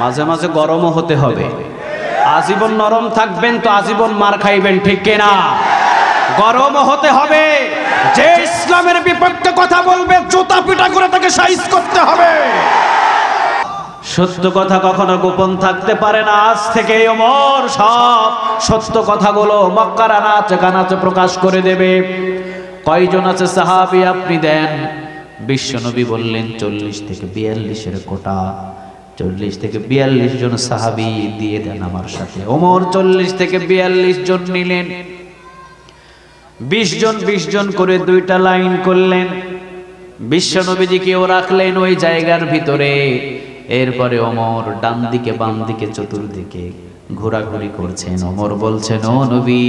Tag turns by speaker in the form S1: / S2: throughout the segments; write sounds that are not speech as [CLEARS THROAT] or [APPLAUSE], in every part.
S1: মাঝে মাঝে গরমও হতে হবে। আজীবন নরম থাকবেন তো আজীবন মার খাইবেন, ঠিক কিনা? গরমও হতে হবে। যে ইসলামের বিপক্ষে কথা বলবে, জুতা পিটা করে তাকে সাইজ করতে হবে। সত্য কথা কখনো গোপন থাকতে পারে না। আজ থেকে ওমর সব সত্য কথাগুলো মক্কার আনাচে কানাচে প্রকাশ করে দেবে। কয়জন আছে সাহাবি আপনি দেন? বিশ্বনবী বললেন, চল্লিশ থেকে বিয়াল্লিশের কোটা। চল্লিশ থেকে বিয়াল্লিশ জন সাহাবি দিয়ে দেন আমার সাথে। ওমর চল্লিশ থেকে বিয়াল্লিশ জন নিলেন। বিশ জন বিশ জন করে দুইটা লাইন করলেন। বিশ্বনবীজিকেও রাখলেন ওই জায়গার ভিতরে। এরপরে অমর ডান দিকে বাম দিকে চতুর্দিকে ঘোরাঘুরি করছেন। অমর বলছেন, ও নবী,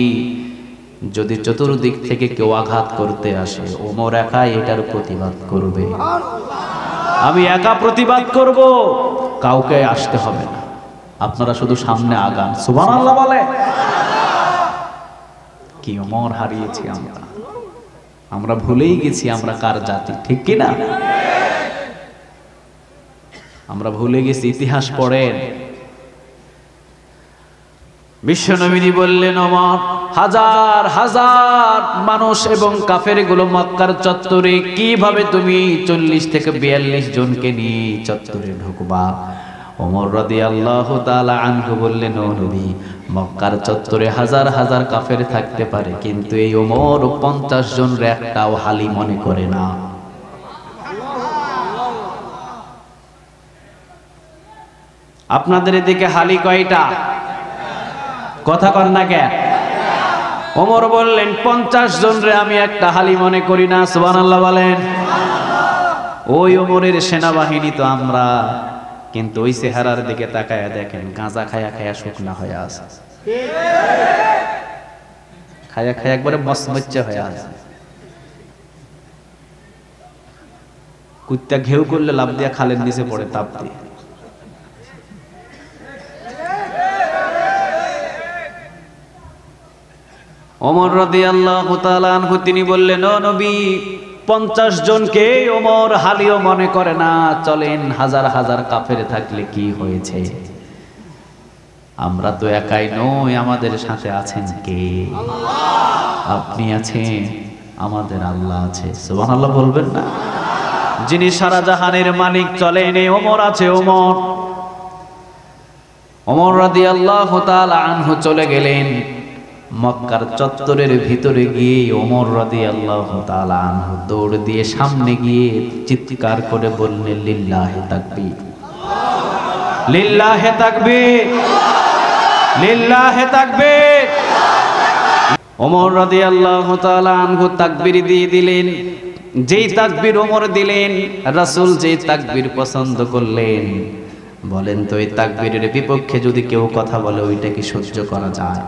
S1: যদি চতুর্দিক থেকে কেউ আঘাত করতে আসে, ওমর একাই এটার প্রতিবাদ করবে। আমি একা প্রতিবাদ করব। কাউকে আসতে হবে না। আপনারা শুধু সামনে আগান। সুবহানাল্লাহ বলে। কি অমর হারিয়েছি আমরা। আমরা ভুলেই গেছি আমরা কার জাতি, ঠিক কিনা? আমরা ভুলে গেছি ইতিহাস পড়েন। বিশ্বনবীনী বললেন অমর হাজার হাজার মানুষ এবং কাফেরগুলো মক্কার চত্বরে কীভাবে তুমি চল্লিশ থেকে বিয়াল্লিশ জনকে নিয়ে চত্বরে ঢুকবা? ওমর রদি আল্লাহ তালা আনহু বললেন, ও নবী, মক্কার চত্বরে হাজার হাজার কাফের থাকতে পারে, কিন্তু এই ওমর পঞ্চাশ জন একটাও হালি মনে করে না। আপনাদের এদিকে হালি কয়টা? কথা কর না কেন ওমর বললেন, পঞ্চাশ জন রে আমি একটা হালি মনে করি না, সুবহানাল্লাহ বলেন। ওই ওমরের সেনাবাহিনী তো আমরা, কিন্তু ওই চেহারার দিকে তাকায়া দেখেন, গাঁজা খায়া খায়া শুকনা হয়ে আছে। খায়া খায়া একবারে মসমচ্চা হয়ে আছে। কুত্তা ঘেউ করলে লাভ দিয়া খালের নিচে পড়ে, তাপ দিয়ে। ওমর রদি আল্লাহ আনহু, তিনি বললেন নবী, পঞ্চাশ জনকে ওমর হালিও মনে করে না, চলেন হাজার হাজার কাফের থাকলে কি হয়েছে? আমরা তো একাই নই, আমাদের সাথে আছেন কে? আপনি আছেন, আমাদের আল্লাহ আছে। সুবহান আল্লাহ বলবেন না। যিনি সারা জাহানের মালিক, চলেন, এ ওমর আছে, ওমর। ওমর রাদি আল্লাহ আনহু চলে গেলেন। মক্কার চত্বরের ভিতরে গিয়ে ওমর রাদি আল্লাহ দৌড় দিয়ে সামনে গিয়ে চিৎকার করে বললেন, লিল্লাহে তাকবীর। লিল্লাহে তাকবীর। লিল্লাহে তাকবীর। ওমর রাদি আল্লাহ আনহু তাকবীর দিয়ে দিলেন। যেই তাকবির ওমর দিলেন, রাসূল যেই তাকবির পছন্দ করলেন। বলেন তো, এই তাকবীরের বিপক্ষে যদি কেউ কথা বলে, ওইটা কি সহ্য করা যায়?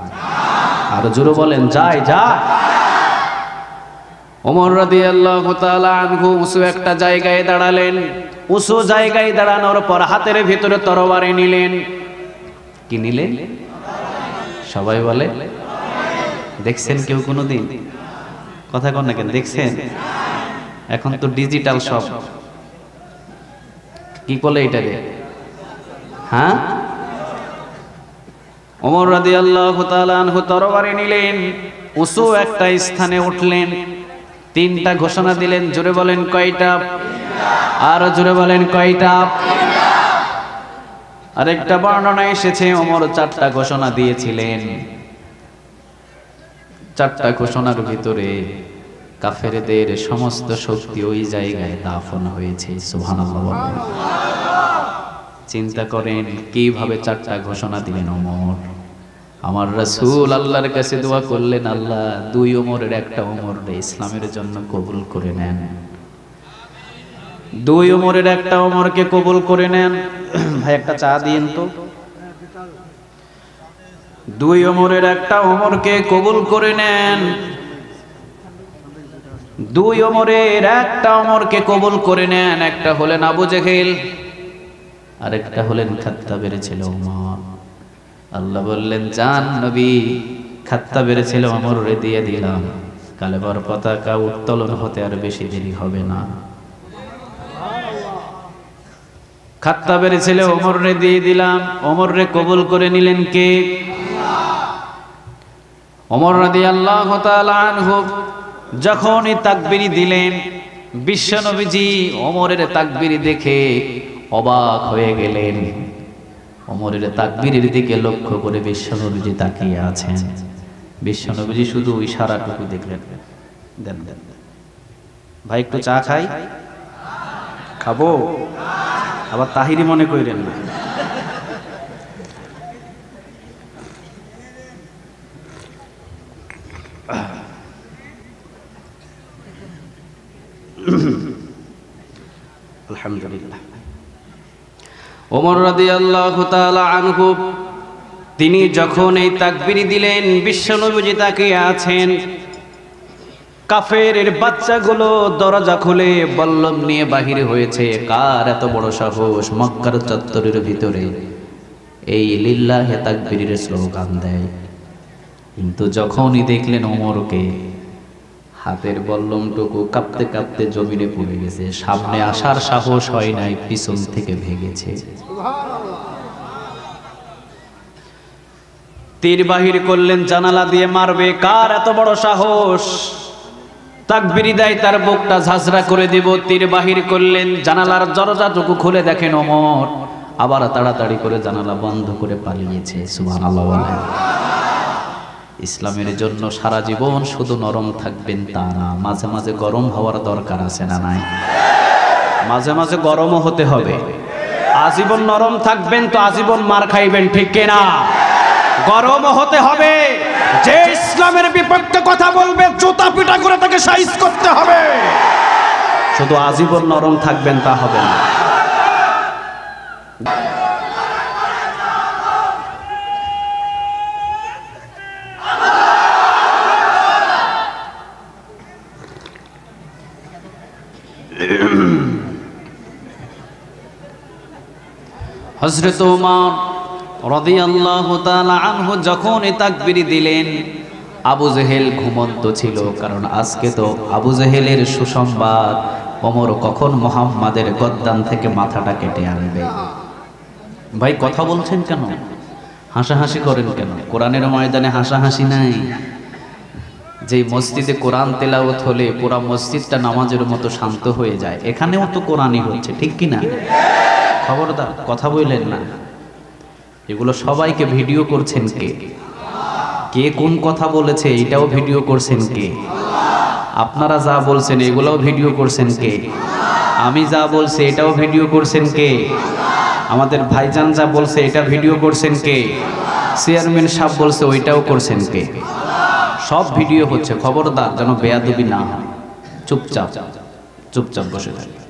S1: আরও জোরে বলেন যায় যা। ওমর রাদিয়াল্লাহু তাআলা উঁচু একটা জায়গায় দাঁড়ালেন। উঁচু জায়গায় দাঁড়ানোর পর হাতের ভিতরে তরবারি নিলেন। কি নিলেন? সবাই বলে, দেখছেন কেউ কোনোদিন? কথা কন না কেন, দেখছেন? এখন তো ডিজিটাল সব। কি বলে এটা রে? হ্যাঁ? ওমর রাদি আল্লাহ আনহু তরবারি নিলেন, উঁচু একটা স্থানে উঠলেন, তিনটা ঘোষণা দিলেন, জোরে বলেন কয়টা? আরও জোরে বলেন কয়টা? আরেকটা বর্ণনা এসেছে, ওমর চারটা ঘোষণা দিয়েছিলেন। চারটা ঘোষণার ভিতরে কাফেরদের সমস্ত শক্তি ওই জায়গায় দাফন হয়েছে বলেন। চিন্তা করেন কীভাবে চারটা ঘোষণা দিলেন ওমর? আমার রাসূল আল্লাহর কাছে দোয়া করলেন আল্লাহ দুই ওমরের একটা ওমর ইসলামের জন্য কবুল করে নেন। দুই ওমরের একটা ওমরকে কবুল করে নেন। [CLEARS THROAT] ভাই একটা চা দিয়েন তো। দুই ওমরের একটা ওমরকে কবুল করে নেন। দুই ওমরের একটা ওমরকে কবুল করে নেন। একটা হলেন আবু জেহেল আরেকটা হলেন খাত্তাবের ছেলে ওমর। আল্লাহ বললেন, জান নবী, খাত্তাবের ছেলে অমর রে দিয়ে দিলাম। কালেবার পতাকা উত্তোলন হতে আর বেশি দেরি হবে না। খাত্তাবের ছেলে ওমর রে দিয়ে দিলাম। ওমর রে কবুল করে নিলেন কে? ওমর রাদি আল্লাহ যখনই তাকবিরি দিলেন বিশ্বনবীজি ওমরের তাকবিরি দেখে অবাক হয়ে গেলেন। ওমরের তাকবিরের দিকে লক্ষ্য করে বিশ্বনবীজি তাকিয়ে আছেন। বিশ্বনবীজি শুধু ইশারাটুকু দেখলেন। দেন দেন। ভাই, একটু চা খাই? খাব? আবার তাহিরি মনে কইরেন না। আলহামদুলিল্লাহ। ওমর রাদিয়াল্লাহু তাআলা আনহু, তিনি যখন এই তাকবিরি দিলেন, বিশ্বনবীজি তাকে আছেন। কাফের বাচ্চাগুলো দরজা খুলে বল্লম নিয়ে বাহিরে হয়েছে। কার এত বড় সাহস মক্কার চত্বরের ভিতরে? এই লিল্লাহে তাকবীরের স্লোগান দেয়। কিন্তু যখনই দেখলেন ওমরকে হাতের বল্লমটুকু কাঁপতে কাঁপতে জমিনে পড়ে গেছে। সামনে আসার সাহস হয় নাই, পিছন থেকে ভেঙেছে তীর বাহির করলেন, জানালা দিয়ে মারবে, কার এত বড় সাহস? তার বুকটা ঝাঁঝরা করে দেব। তীর বাহির করলেন, জানালার দরজাটুকু খুলে দেখেন ওমর আবার তাড়াতাড়ি করে জানালা বন্ধ করে পালিয়েছে, সুবহানাল্লাহ বলেন। ইসলামের জন্য সারা জীবন শুধু নরম থাকবেন তা না, মাঝে মাঝে গরম হওয়ার দরকার আছে না নাই? মাঝে মাঝে গরমও হতে হবে। আজীবন নরম থাকবেন তো আজীবন মার খাইবেন, ঠিক কিনা গরম হতে হবে। যে ইসলামের বিপক্ষে কথা বলবে, জুতা পিটা করে তাকে সাইজ করতে হবে। শুধু আজীবন নরম থাকবেন তা হবে না। হজরত ওমর রদি তাআলা আনহু যখন এই তাকবীর দিলেন, আবু জেহেল ঘুমন্ত ছিল, কারণ আজকে তো আবু জেহেলের সুসংবাদ অমর কখন মোহাম্মদের গদ্দান থেকে মাথাটা কেটে আনবে? ভাই, কথা বলছেন কেন? হাসাহাসি করেন কেন? কোরআনের ময়দানে হাসাহাসি নাই? যে মসজিদে কোরআন তেলাওয়াত হলে পুরা মসজিদটা নামাজের মতো শান্ত হয়ে যায়। এখানেও তো কোরআনই হচ্ছে, ঠিক কি না খবরদার, কথা বললেন না। এগুলো সবাইকে ভিডিও করছেন কে? কে কোন কথা বলেছে, এটাও ভিডিও করছেন কে? আপনারা যা বলছেন, এগুলোও ভিডিও করছেন কে? আমি যা বলছি, এটাও ভিডিও করছেন কে? আমাদের ভাইজান যা বলছে, এটা ভিডিও করছেন কে? চেয়ারম্যান সাহেব বলছে, ওইটাও করছেন কে? সব ভিডিও হচ্ছে খবরদার যেন বেয়াদবি না হয়। চুপচাপ চুপচাপ বসে থাকে।